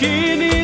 mengapa